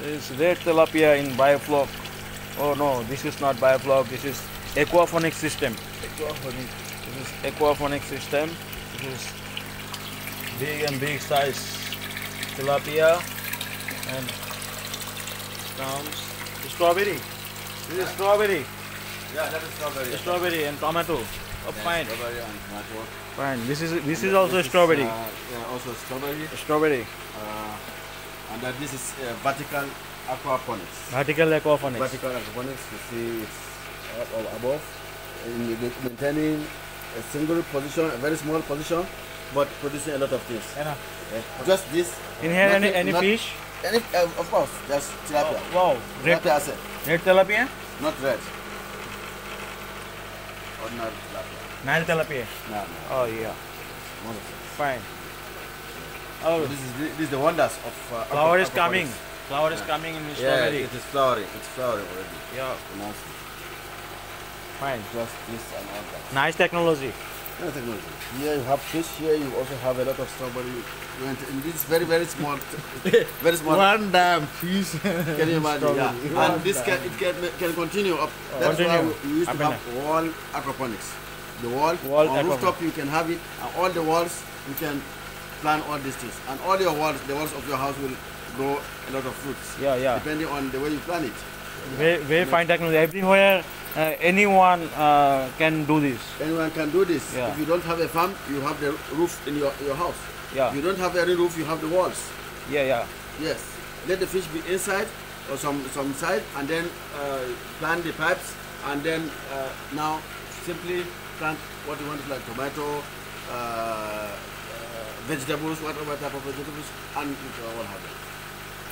This is red tilapia in biofloc. Oh no, this is not biofloc. This is aquaponic system. Aquaponic. This is aquaponic system. This is big and big size tilapia and comes strawberry. This is strawberry. Yeah, that is strawberry. Strawberry and tomato. Oh, fine, Strawberry and tomato. fine. This is this is also strawberry. uh, yeah, also strawberry. Strawberry. Uh, and then this is uh, vertical aquaponics. Vertical aquaponics. Vertical aquaponics, you see it's up above, in maintaining a single position, a very small position, but producing a lot of things. Yeah. Just this. In here, any nothing- any not- fish? Any, uh, of course, just tilapia. Wow, red, Tilapia, red tilapia, not red. Ordinary tilapia. Nile tilapia. No, no. Oh yeah, wonderful. Fine. So Oh, this is this is the wonders of uh, flower is coming. Flower is coming in the Yeah, it is flowering. It's flowering already. Yeah, know, fine. just this and all that. Nice technology. Nice technology. Here you have fish. Here you also have a lot of strawberry. And this very very small, very small. One damn fish. Can you imagine? Yeah. Strawberry. And this can it can can continue up. That's why Continue. we, we used to have wall aquaponics. The wall, Wall on rooftop you can have it, and all the walls you can plant all these things, and all your walls, the walls of your house will grow a lot of fruits, Yeah, yeah. depending on the way you plant it. Very, very fine technology. Everywhere, uh, anyone uh, can do this. Anyone can do this. Yeah. If you don't have a farm, you have the roof in your, your house. Yeah, If you don't have any roof, you have the walls. yeah, yeah. Yes. Let the fish be inside or some some side, and then uh, plant the pipes, and then uh, now simply plant what you want, like tomato, uh, uh, vegetables, whatever type of vegetables, and you can all have it.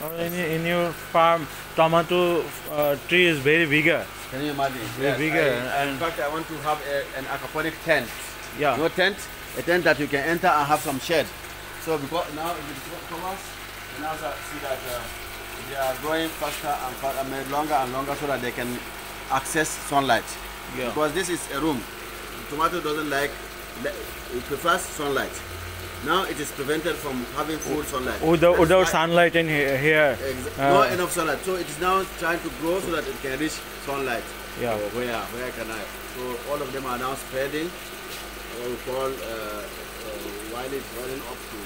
Or in, in your farm, tomato uh, tree is very bigger. Can you imagine? Very bigger, I- in fact, I want to have a, an aquaponic tent. Yeah. No tent, a tent that you can enter and have some shade. So because now if it covers, you now see that uh, they are growing faster and faster, I mean, longer and longer so that they can access sunlight. Yeah. Because this is a room. Tomato doesn't like, it prefers sunlight. Now it is prevented from having full sunlight. Without, That's without sunlight in here. here uh, not enough sunlight. So it is now trying to grow so that it can reach sunlight. Yeah. So where, where can I? So all of them are now spreading. What we call uh, uh, winding up to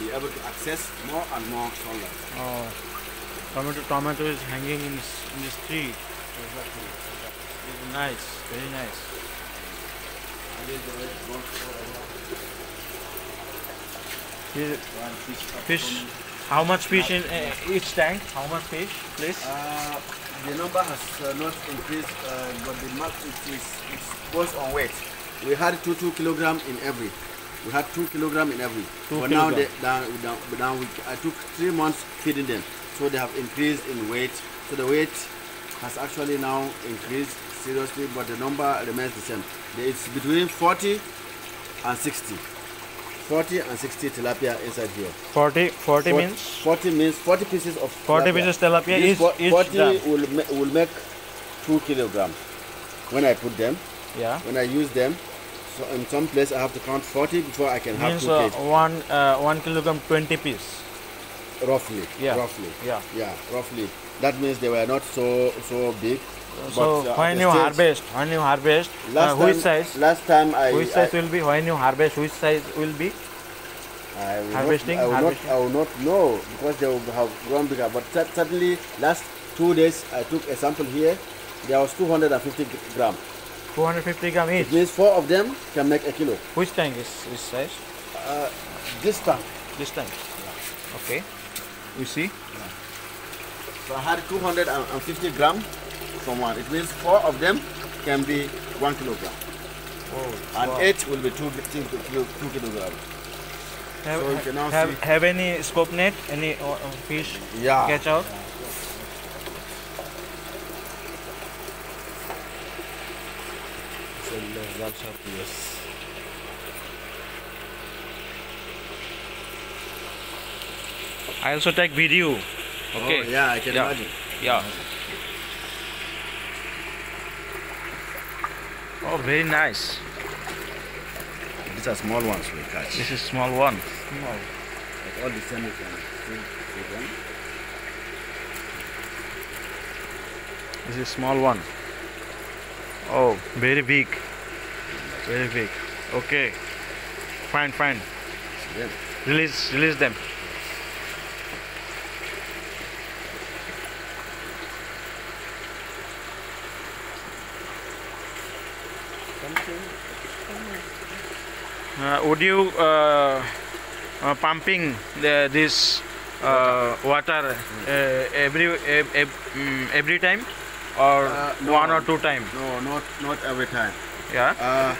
be able to access more and more sunlight. Oh, tomato, tomato is hanging in this, in this tree. Exactly. It's nice, very nice. And this is the way it goes all around. Here, fish. fish. How much fish in uh, each tank? How much fish, please? Uh, the number has uh, not increased, uh, but the mark it is it goes on weight. We had two two kilogram in every. We had two kilogram in every. Two but now they, now, now, now we, I took three months feeding them, so they have increased in weight. So the weight has actually now increased seriously, but the number remains the same. It's between 40 and 60. 40 and 60 tilapia inside here. 40, 40 Fort- means 40 means 40 pieces of 40 tilapia. pieces tilapia This each, fo- each 40 drum. will, ma- will make 2 kilograms when I put them. Yeah. When I use them, so in some place I have to count 40 before I can have 2 uh, one uh, one kilogram 20 piece. Roughly. Yeah. Roughly. Yeah. Yeah, roughly. That means they were not so so big. So but, when you harvest, when you harvest, Last uh, which time, size? Last time I, Which I, size will be when you harvest? Which size will be? I will Harvesting, Not, I, will harvesting. Not, I will not know because they will have grown bigger. But certainly, last two days I took a sample here. There was 250 gram. 250 gram each. It means four of them can make a kilo. Which tank is this size? Uh, this tank. This tank. Okay. You see? So I had 250 gram from one. It means four of them can be one kilogram, Oh, and wow. eight will be two, two, two, two kilograms. Have, so you have, have any scope net? Any uh, uh, fish Yeah. catch out? The yes. I also take video. Okay. Oh, yeah, I can Yeah. imagine. Yeah. Oh, very nice. These are small ones we catch. This is small one. Like all the same you can see see them. This is small one. Oh, very big. Very big. Okay. Fine, fine. Yes. Release, release them. Uh, would you uh, uh, pumping the, this uh, water uh, every ev- ev- mm, every time or Uh, one or two time? No, not not every time. Yeah, Uh,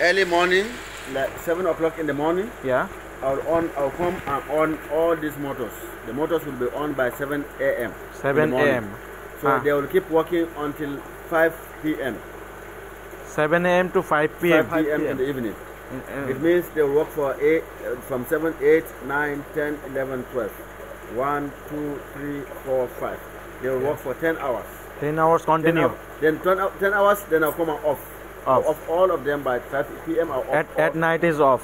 early morning, like seven o'clock in the morning, yeah. I'll on I'll come and on all these motors. The motors will be on by 7 a.m. 7 a.m. So Ah. they will keep working until 5 p.m. 7 a.m. to 5 p.m. 5 p.m. in the evening. Uh, It means they work for eight, uh, from 7, 8, 9, 10, 11, 12. 1, 2, 3, 4, 5. They will work for 10 hours. 10 hours 10 continue. Then 10, hou- 10 hours, then I'll come and off. Off. Off all of them by 5 p.m. I'll off. At, at night is off.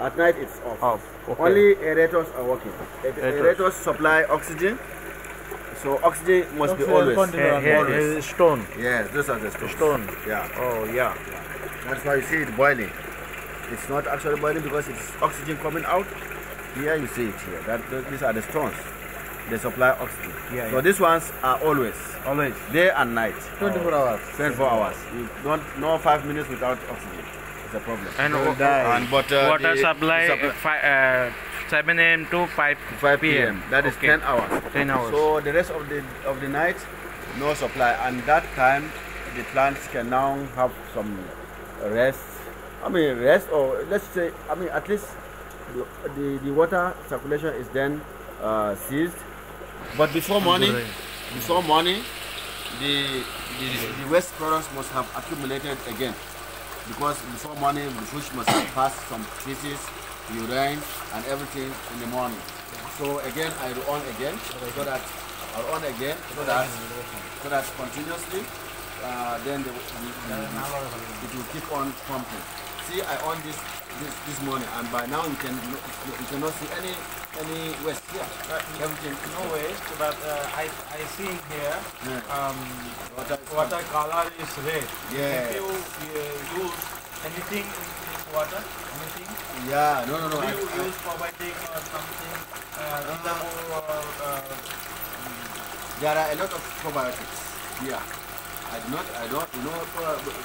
At night it's off. Off. Okay. Only aerators are working. Aer- Aerators. Aerators supply oxygen. So oxygen must be Oxygen always. continue. here, here always. is stone. Yes, those are the stones. Stone. Yeah. Oh yeah. That's why you see it boiling. It's not actually boiling because it's oxygen coming out. Here you see it here. That th- these are the stones. They supply oxygen. Yeah, so yeah. these ones are always Always. day and night, 24 hours. 24 hours. You don't no five minutes without oxygen. It's a problem. And They will wa- die. And but uh, water the- supply, the uh, uh, 7 a.m. to 5 5 p.m. That is Okay. 10 hours. 10 hours. So the rest of the of the night, no supply, and that time the plants can now have some rest. I mean rest, or let's say, I mean at least the the, the water circulation is then uh, seized. But before morning, before morning, the, the the waste products must have accumulated again, because before morning the fish must have passed some feces, urine, and everything in the morning. So again, I will on again, so that I'll on again, so that so that continuously, uh, then the, the, the- it will keep on pumping. See, I own this this this morning, and by now you can you cannot see any any waste here. Everything No waste, but uh, I, I see here Yeah. um, Water water color is red. Yes. If you uh, use anything in this water, anything, Yeah, no, no, no. do you I, use probiotic or something, uh, vitamin or uh, there are a lot of probiotics here. I do not, I don't, you know,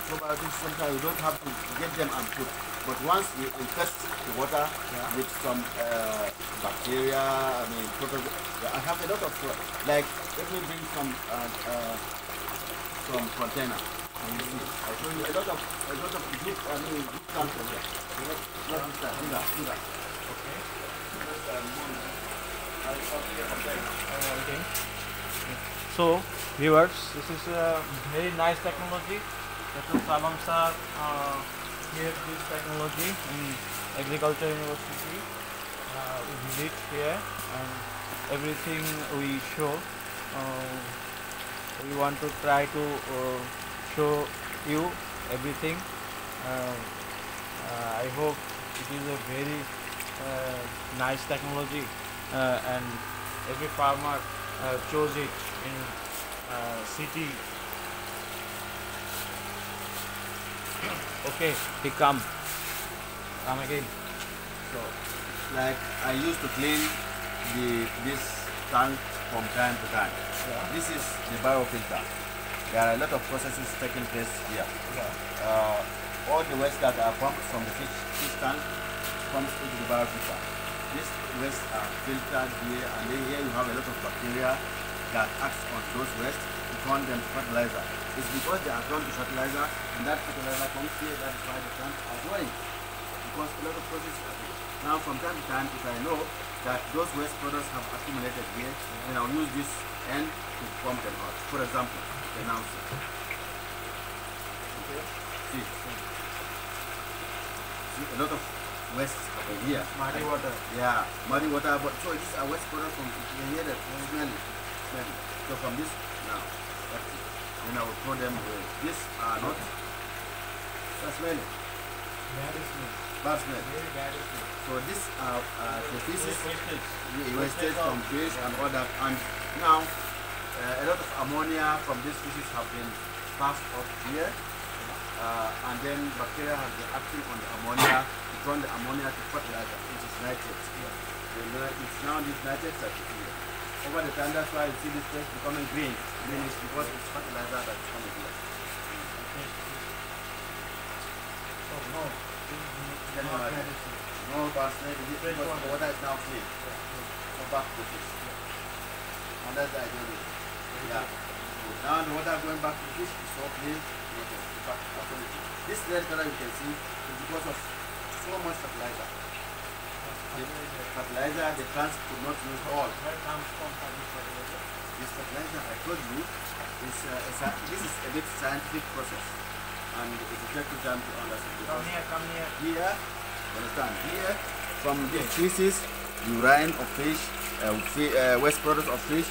probiotics sometimes you don't have to get them and put. But once you infest the water with some uh, bacteria, I mean, proto- I have a lot of, pro- like, let me bring some, uh, uh, some container. And you see, I show you a lot of, a lot of good, I mean, good plants over there. You know, not this type, do that, do that. Okay. Um, I'll copy a container. okay. So, viewers, this is a very nice technology. Dr. Salam sir uh, created this technology in Agriculture University. Uh, we visit here and everything we show. Uh, we want to try to uh, show you everything. Uh, uh, I hope it is a very uh, nice technology and every farmer chose it in uh, city. okay, he come. Come again. So, like I used to clean the this tank from time to time. This is the biofilter. There are a lot of processes taking place here. Yeah. Uh, all the waste that are pumped from the fish, fish tank comes into the biofilter. These waste are filtered here, and then here you have a lot of bacteria that acts on those waste to turn them to fertilizer. It's because they are turned to fertilizer, and that fertilizer comes here. That is why the plants are growing because a lot of processes are there. Now, from time to time, if I know that those waste products have accumulated here, then I'll use this end to pump them out. For example, the now see. See, see, a lot of waste over here. Muddy water. Yeah, muddy water. But so these are waste products from you can hear that smelly. So from this now, that's it. Then I will throw them away. These are not so smelly, bad smell. So these are uh, the we wasted from fish and all that. And now, uh, uh, a lot of ammonia from this fishes have been passed off here, uh, and then bacteria have been acting on the ammonia to turn the ammonia to fertilizer, which is nitrates. Uh, it's now these nitrates are here. Over the time, that's why you see this place becoming green. Green is because it's fertilizer that's coming here. Oh no. Uh, No parsnip, this because the water is now clean. So back to fish. And that's the idea. Yeah. Now the water going back to fish is so clean. This red color you can see is because of so much fertilizer. The fertilizer the plants could not use all. Where comes from this fertilizer? This fertilizer I told you is, uh, is a, this is a bit scientific process and it will take you time to understand. Come here, come here. here, understand, here from the feces, urine of fish, uh, uh, waste products of fish,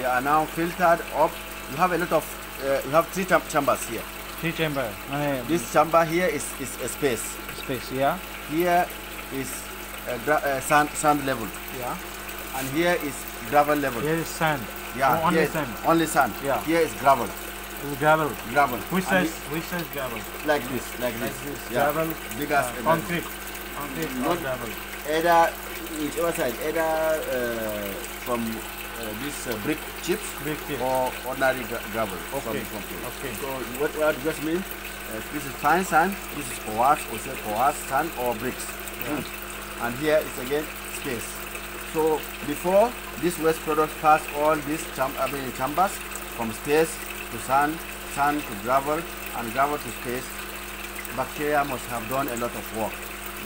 they are now filtered up. You have a lot of, uh, you have three cham- chambers here. Three chamber. This chamber here is, is a space. space, yeah? Here is uh, uh, sand, sand level. Yeah. And here is gravel level. Here is sand. yeah, Oh, only here is sand. Only sand. Yeah. Here is gravel. Is gravel. Gravel. Which size? Which size gravel? Like this, like this. Like this. Yeah. Gravel. Big as uh, concrete. Concrete Not- gravel. either whichever side, either uh, from uh, this uh, brick chips Big tip. or ordinary gra- gravel. Okay. concrete. Okay. So what what just mean? Uh, this is fine sand. This is quartz or say quartz sand or bricks. Mm. And here is again space. So before this waste product pass all these cham- uh, I mean, chambers from space to sand, sand to gravel, and gravel to space, bacteria must have done a lot of work.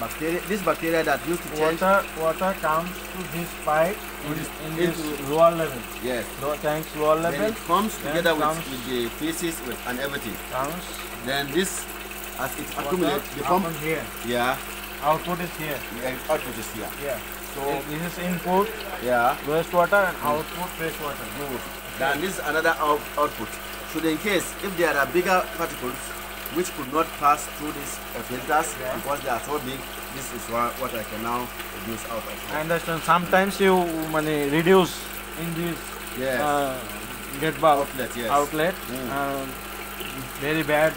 Bacteria, this bacteria that used to change. Water, water comes to this pipe in, Into- in this lower level. Yes. Lower tank's lower Then level it comes then together with, comes- with the feces with, and everything. comes Then this, as it accumulates, become here. yeah, Output is here. yeah, output is here. Yeah. So this is input yeah, wastewater and output wastewater. good. Then this is another out, output. So in case if there are bigger particles which could not pass through these uh, filters Yeah. because they are so big, this is what, what I can now reduce out. I understand. Sometimes you money reduce in this Yes. uh, get bulb outlet, yes. outlet. Mm. Um, very bad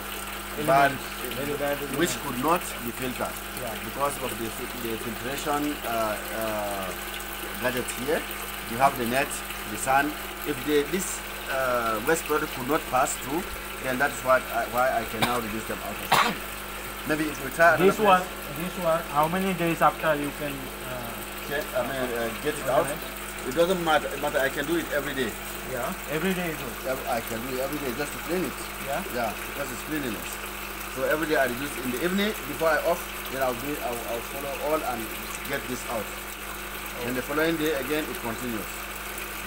Bad, elements. Very bad. which could not be filtered. Yeah. because of the, the filtration uh, uh, gadget here. You have the net, the sun. If the, this uh, waste product could not pass through, then that's what I, why I can now reduce them out of. Maybe if we try This one, this one. How many days after you can? Uh, check, I mean, uh, get it out. It doesn't matter, matter. I can do it every day. Yeah. Every day you do. I can do it every day just to clean it. Yeah. Yeah, because it's cleanliness. So every day I reduce it in the evening before I off, then I'll do it, I'll, I'll follow all and get this out. And the following day again it continues.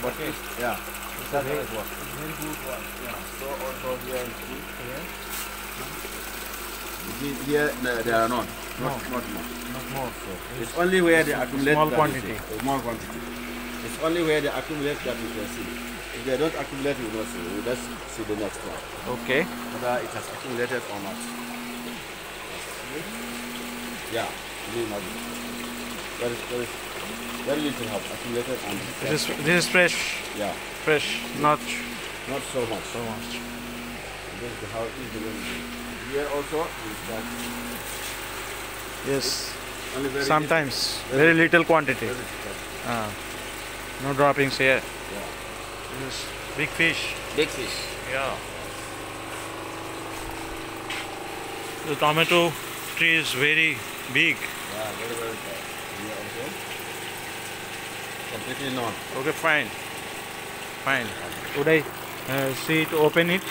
But Okay. if, yeah, It's a very, it works. it's very good one. Yeah. So also here is good. Yeah. Here- Here there are none. Not, No. not more. Not more. So It's only where they accumulate small quantity. Small quantity. It's only where they accumulate that you can see. They don't accumulate, you will not see. You just see the next one. Okay. Whether it has accumulated or not. Yeah, really imagine. Very, very, very little have accumulated and This is this is fresh, yeah, fresh, not not so much. so much. This is how it is the way it is. Here also is that Yes. only very Sometimes very little quantity. little, very little. Uh, no droppings here. Yeah. This is big fish. Big fish. Yeah. The tomato tree is very big. Yeah, very very big. Here also completely non. Okay, fine. Fine. Would I uh, see it, open it?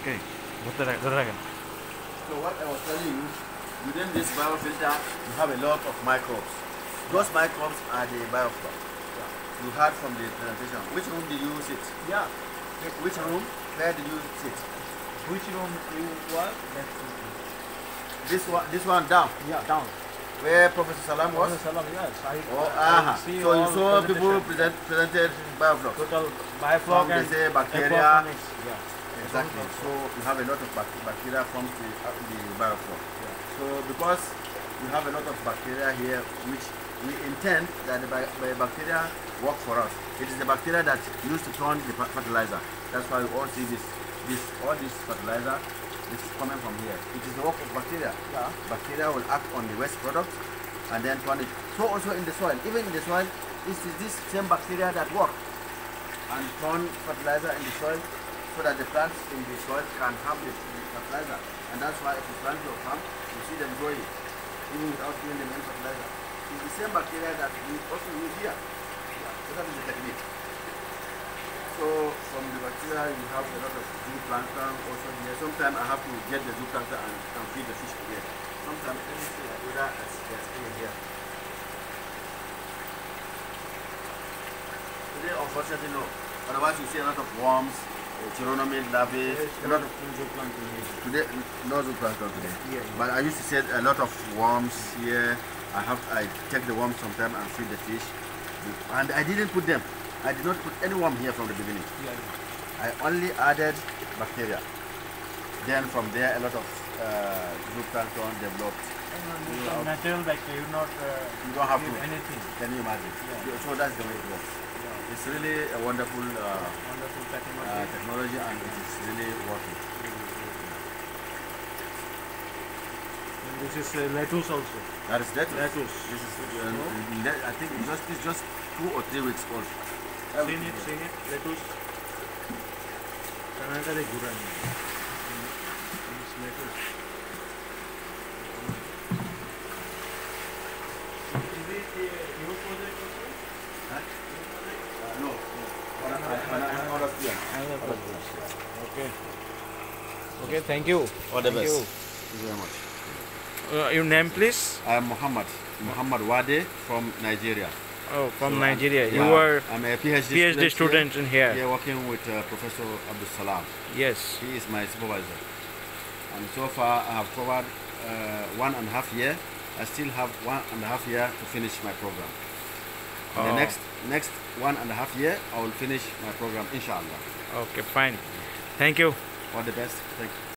Okay. What the dragon? So what I was telling you, within this biofilter, you have a lot of microbes. Those microbes are the biofilm. You heard from the presentation. Which room did you sit? Yeah. Which room? Where did you sit? Which room you were? This one, this one down, Yeah, down. where Professor Salam was. Professor Salam, yes. I, Oh, uh-huh. aha. see So you saw people present, presented bioflocs. total biofloc and say bacteria. Yeah. Exactly. So you have a lot of bacteria from the, uh, the bioflocs. So because we have a lot of bacteria here, which we intend that the bacteria work for us. It is the bacteria that used to turn the fer- fertilizer. That's why we all see this, this, all this fertilizer is coming from here. It is the work of bacteria. Yeah. Bacteria will act on the waste product and then turn it. So also in the soil, even in the soil, it is this same bacteria that work and turn fertilizer in the soil that the plants in the soil can have the, fertilizer. And that's why if you plant your farm, you see them growing even without giving them any fertilizer. It's the same bacteria that we also use here. So that is the technique. So from the bacteria you have a lot of zooplankton also here. Sometimes I have to get the zooplankton and, and feed the fish again. Sometimes anything I do that as they are staying here. Today unfortunately no. Otherwise you see a lot of worms, chironomid larvae, a lot of Today, no zooplankton today. Yeah, yeah. But I used to see a lot of worms here. I have I take the worms sometime and feed the fish. And I didn't put them. I did not put any worm here from the beginning. I only added bacteria. Then from there a lot of uh, zooplankton developed. Natural bacteria, you not uh, You don't have to. anything. Can you imagine? Yeah. So that's the way it works it's really a wonderful, uh, wonderful technology. Uh, technology and it's really working. And this is uh, lettuce also. That is lettuce. Lettuce. This is, uh, no? I think it's just, it's just two or three weeks old. Seen it, seen it, lettuce. Canada is good. Okay. Okay, thank you. All the Thank best. you. Thank you very much. Uh, your name, please? I am Muhammad. Muhammad Wade from Nigeria. Oh, from So I'm- Nigeria. You yeah, were I'm a PhD, PhD student here, in here. here working with uh, Professor Abdul Salam. Yes. He is my supervisor. And so far I have covered uh, one and a half year. I still have one and a half year to finish my program. In Oh. the next next one and a half year, I will finish my program, inshallah. Okay, fine. Thank you. All the best. Thank you.